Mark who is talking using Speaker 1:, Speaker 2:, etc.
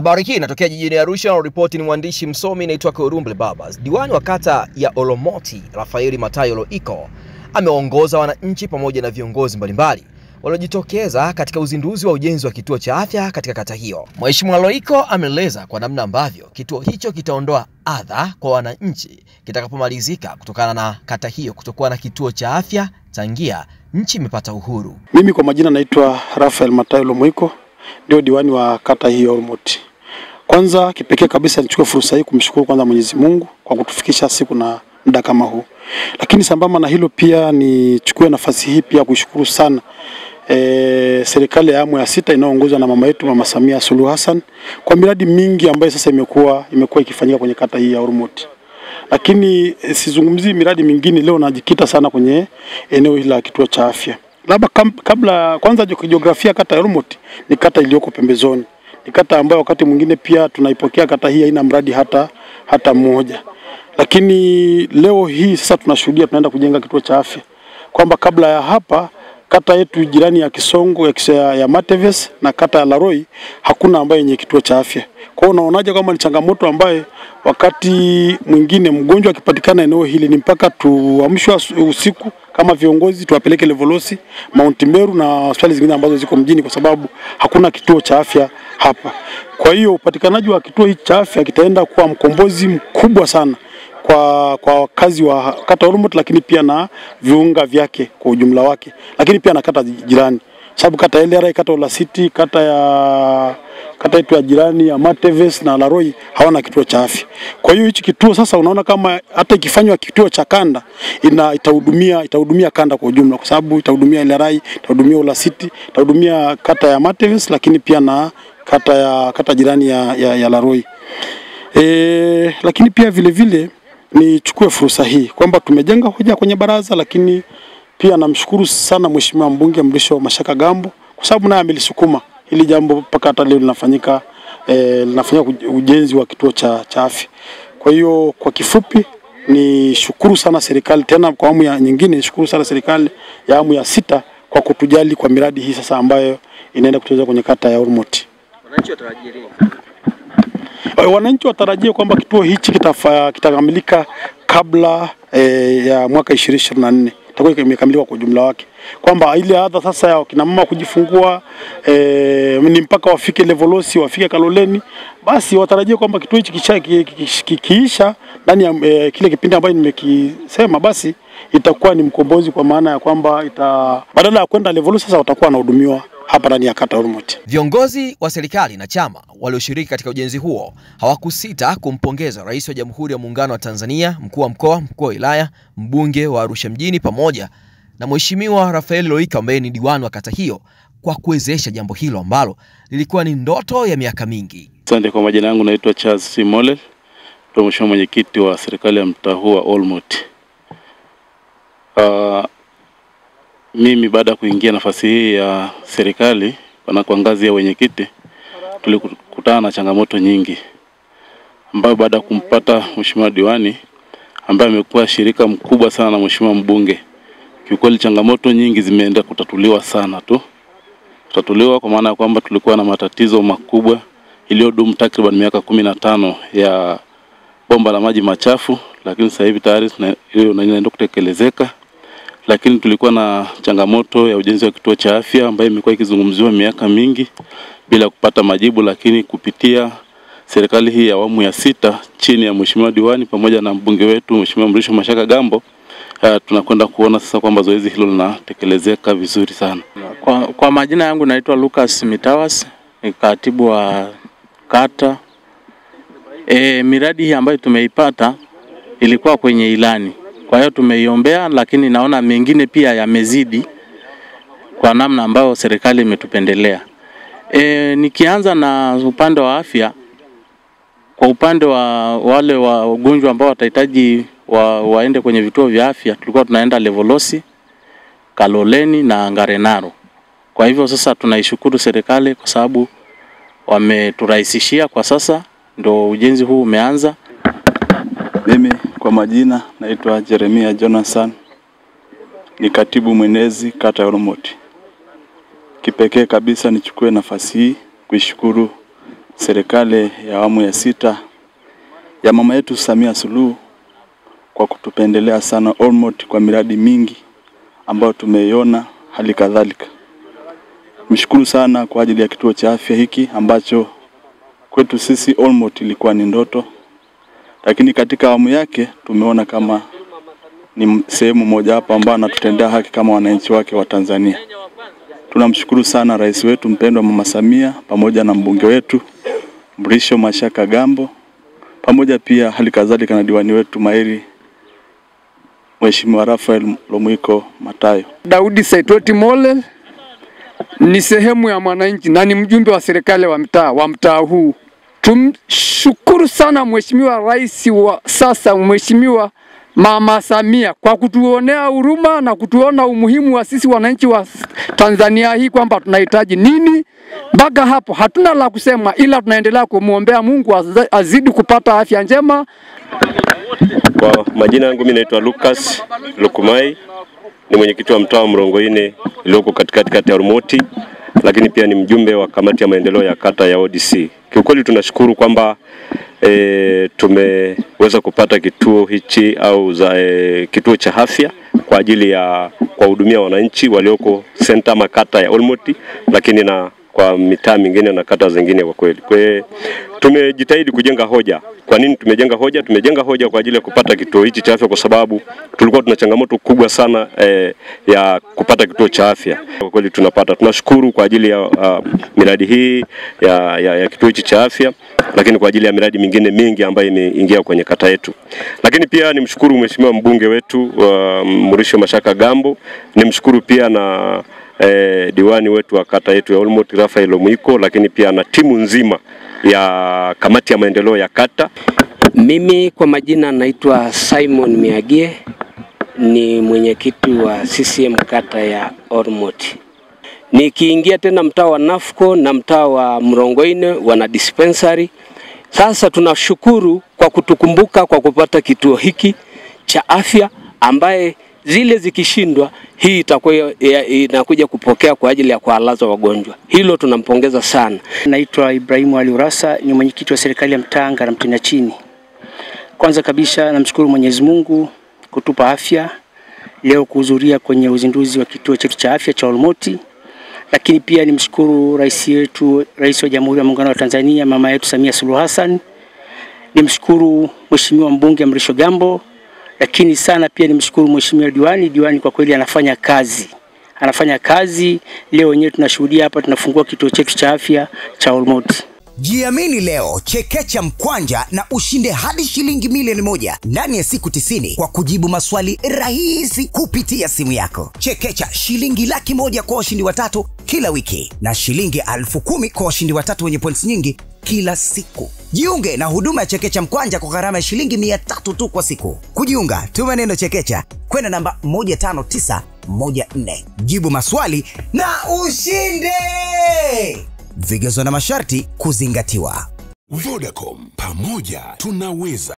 Speaker 1: Habari hii inatokea jijini Arusha ripoti ni mwandishi msomi naitwa Kurumble Babas. Diwani wa kata ya Olomoti Rafaeli Matayo Loiko ameongoza wananchi pamoja na viongozi mbalimbali waliojitokeza katika uzinduzi wa ujenzi wa kituo cha afya katika kata hiyo. Mheshimiwa Loiko ameeleza kwa namna ambavyo kituo hicho kitaondoa adha kwa wananchi kitakapomalizika kutokana na kata hiyo kutokuwa na kituo cha afya tangia nchi imepata uhuru.
Speaker 2: Mimi kwa majina naitwa Rafael Matayo Loiko, ndio diwani wa kata hii ya Olomoti. Kwanza kipekee kabisa nichukue fursa hii kumshukuru kwanza Mwenyezi Mungu kwa kutufikisha siku na muda kama huu, lakini sambamba na hilo pia nichukue nafasi hii pia kushukuru sana e, serikali ya awamu ya sita inayoongozwa na mama yetu Mama Samia Suluhu Hassan kwa miradi mingi ambayo sasa imekuwa imekuwa ikifanyika kwenye kata hii ya Olomoti lakini e, sizungumzii miradi mingine leo, najikita sana kwenye eneo hili la kituo cha afya. Labda kabla kwanza, jiografia kata ya Olomoti ni kata iliyoko pembezoni, ni kata ambayo wakati mwingine pia tunaipokea kata hii haina mradi hata hata mmoja, lakini leo hii sasa tunashuhudia tunaenda kujenga kituo cha afya, kwamba kabla ya hapa kata yetu jirani ya Kisongo ya, kisa ya Mateves na kata ya Laroi hakuna ambayo yenye kituo cha afya. Kwa hiyo unaonaje kama ni changamoto ambaye wakati mwingine mgonjwa akipatikana eneo hili ni mpaka tuamshwe usiku kama viongozi tuwapeleke Levolosi, Mount Meru na hospitali zingine ambazo ziko mjini, kwa sababu hakuna kituo cha afya hapa. Kwa hiyo upatikanaji wa kituo hichi cha afya kitaenda kuwa mkombozi mkubwa sana kwa kwa wakazi wa kata Olomoti, lakini pia na viunga vyake kwa ujumla wake, lakini pia na kata jirani, sababu kata LRA, kata Olasiti, kata ya kata yetu ya jirani ya Mateves na Laroi hawana kituo cha afya. Kwa hiyo hichi kituo sasa, unaona kama hata ikifanywa kituo cha kanda ina itahudumia itahudumia kanda kwa ujumla, kwa sababu itahudumia LRA, itahudumia Olasiti, itahudumia kata ya Mateves, lakini pia na kata ya kata jirani ya, ya, ya Laroi. E, lakini pia vile vile nichukue fursa hii kwamba tumejenga hoja kwenye baraza, lakini pia namshukuru sana mheshimiwa mbunge Mrisho Mashaka Gambo kwa sababu naye amelisukuma hili jambo mpaka hata leo linafanyika eh, linafanyika ujenzi wa kituo cha, cha afya. Kwa hiyo kwa kifupi ni shukuru sana serikali tena kwa awamu ya nyingine, nishukuru sana serikali ya awamu ya sita kwa kutujali kwa miradi hii sasa ambayo inaenda kutekelezwa kwenye kata ya.
Speaker 1: Wananchi watarajie nini?
Speaker 2: Wananchi watarajie kwamba kituo hichi kitakamilika kabla e, ya mwaka 2024 itakuwa imekamilika kwa ujumla wake, kwamba ile adha sasa ya kina mama kujifungua e, ni mpaka wafike Levolosi wafike Kaloleni, basi watarajie kwamba kituo hichi kikiisha ndani ya e, kile kipindi ambacho nimekisema, basi itakuwa ni mkombozi, kwa maana ya kwamba ita badala ya kwenda Levolosi sasa watakuwa wanahudumiwa hapa ndani ya kata Olomoti.
Speaker 1: Viongozi wa serikali na chama walioshiriki katika ujenzi huo hawakusita kumpongeza Rais wa Jamhuri ya Muungano wa Tanzania, mkuu wa mkoa, mkuu wa wilaya, mbunge wa Arusha mjini pamoja na Mheshimiwa Rafael Loika ambaye ni diwani wa kata hiyo kwa kuwezesha jambo hilo ambalo lilikuwa ni ndoto ya miaka mingi.
Speaker 3: Asante. Kwa majina yangu naitwa Charles Simole, ndio mheshimiwa mwenyekiti wa serikali ya mtaa huu wa Olomoti. Uh, mimi baada ya kuingia nafasi hii ya serikali na kwa ngazi ya wenyekiti, tulikutana na changamoto nyingi, ambayo baada ya kumpata mheshimiwa diwani ambaye amekuwa shirika mkubwa sana na mheshimiwa mbunge, kiukweli changamoto nyingi zimeenda kutatuliwa sana tu. Kutatuliwa, kwa maana ya kwamba tulikuwa na matatizo makubwa iliyodumu takriban miaka kumi na tano ya bomba la maji machafu, lakini sasa hivi tayari hiyo inaenda kutekelezeka lakini tulikuwa na changamoto ya ujenzi wa kituo cha afya ambayo imekuwa ikizungumziwa miaka mingi bila kupata majibu, lakini kupitia serikali hii ya awamu ya sita chini ya mheshimiwa diwani pamoja na mbunge wetu mheshimiwa Mrisho Mashaka Gambo, uh, tunakwenda kuona sasa kwamba zoezi hilo linatekelezeka vizuri sana.
Speaker 4: Kwa, kwa majina yangu naitwa Lucas Mitawas, ni katibu wa kata. E, miradi hii ambayo tumeipata ilikuwa kwenye ilani kwa hiyo tumeiombea, lakini naona mengine pia yamezidi kwa namna ambayo serikali imetupendelea. E, nikianza na upande wa afya, kwa upande wa wale wa wagonjwa ambao watahitaji wa, waende kwenye vituo vya afya, tulikuwa tunaenda Levolosi, Kaloleni na Ngarenaro. Kwa hivyo sasa tunaishukuru serikali kwa sababu wameturahisishia kwa sasa, ndo ujenzi huu umeanza.
Speaker 5: Mimi kwa majina naitwa Jeremia Jonathan, ni katibu mwenezi kata ya Olomoti. Kipekee kabisa nichukue nafasi hii kuishukuru serikali ya awamu ya sita ya mama yetu Samia Suluhu kwa kutupendelea sana Olmot kwa miradi mingi ambayo tumeiona, hali kadhalika mshukuru sana kwa ajili ya kituo cha afya hiki ambacho kwetu sisi Olmot ilikuwa ni ndoto, lakini katika awamu yake tumeona kama ni sehemu moja hapa ambayo anatutendea haki kama wananchi wake wa Tanzania. Tunamshukuru sana rais wetu mpendwa Mama Samia pamoja na mbunge wetu Mrisho Mashaka Gambo pamoja pia hali kadhalika na diwani wetu mahiri Mheshimiwa Rafael Lomwiko Matayo.
Speaker 6: Daudi Saitoti Mole ni sehemu ya mwananchi na ni mjumbe wa serikali wa mtaa wa mtaa huu. Tumshukuru sana Mheshimiwa Rais wa sasa, Mheshimiwa Mama Samia kwa kutuonea huruma na kutuona umuhimu wa sisi wananchi wa Tanzania hii kwamba tunahitaji nini. Mpaka hapo hatuna la kusema, ila tunaendelea kumwombea Mungu azidi kupata afya njema.
Speaker 7: Kwa majina yangu mimi naitwa Lucas Lukumai, ni mwenyekiti wa mtaa wa Mrongoine iliyoko katikati kati ya Ormoti, lakini pia ni mjumbe wa kamati ya maendeleo ya kata ya ODC. Kiukweli tunashukuru kwamba e, tumeweza kupata kituo hichi au za, e, kituo cha afya kwa ajili ya kuwahudumia wananchi walioko senta makata ya Olmoti, lakini na kwa mitaa mingine na kata zingine kwa kweli. Kwa tumejitahidi kujenga hoja. Kwa nini tumejenga hoja? Tumejenga hoja kwa ajili ya kupata kituo hichi cha afya kwa sababu tulikuwa tuna changamoto kubwa sana eh, ya kupata kituo cha afya. Kwa kweli tunapata. Tunashukuru kwa ajili ya uh, miradi hii ya, ya, ya kituo hichi cha afya, lakini kwa ajili ya miradi mingine mingi ambayo imeingia kwenye kata yetu. Lakini pia nimshukuru mheshimiwa mbunge wetu uh, Mrisho Mashaka Gambo, nimshukuru pia na eh, diwani wetu wa kata yetu ya Olmot Rafael Omwiko, lakini pia na timu nzima ya kamati ya maendeleo ya kata.
Speaker 8: Mimi kwa majina naitwa Simon Miagie, ni mwenyekiti wa CCM kata ya Olmoti. Nikiingia tena mtaa wa Nafco na mtaa wa Mrongoine wana dispensary. Sasa tunashukuru kwa kutukumbuka kwa kupata kituo hiki cha afya ambaye zile zikishindwa hii itakuwa inakuja kupokea kwa ajili ya kuwalaza wagonjwa. Hilo tunampongeza sana.
Speaker 9: Naitwa Ibrahimu Ali Urasa, ni mwenyekiti wa serikali ya mtanga na mtina chini. Kwanza kabisa namshukuru Mwenyezi Mungu kutupa afya leo kuhudhuria kwenye uzinduzi wa kituo chetu cha afya cha Olmoti, lakini pia nimshukuru rais wetu, rais wa Jamhuri ya Muungano wa Tanzania, mama yetu Samia Suluhu Hassan. Nimshukuru Mheshimiwa mbunge Mrisho Gambo, lakini sana pia nimshukuru Mheshimiwa diwani. Diwani kwa kweli anafanya kazi anafanya kazi. Leo wenyewe tunashuhudia hapa, tunafungua kituo chetu cha afya cha Olmoti.
Speaker 10: Jiamini leo, chekecha mkwanja na ushinde hadi shilingi milioni moja ndani ya siku 90 kwa kujibu maswali rahisi kupitia simu yako. Chekecha shilingi laki moja kwa washindi watatu kila wiki na shilingi elfu kumi kwa washindi watatu wenye points nyingi kila siku. Jiunge na huduma ya Chekecha Mkwanja kwa gharama ya shilingi mia tatu tu kwa siku. Kujiunga, tuma neno Chekecha kwenda namba 15914. Jibu maswali na ushinde. Vigezo na masharti kuzingatiwa.
Speaker 11: Vodacom, pamoja tunaweza.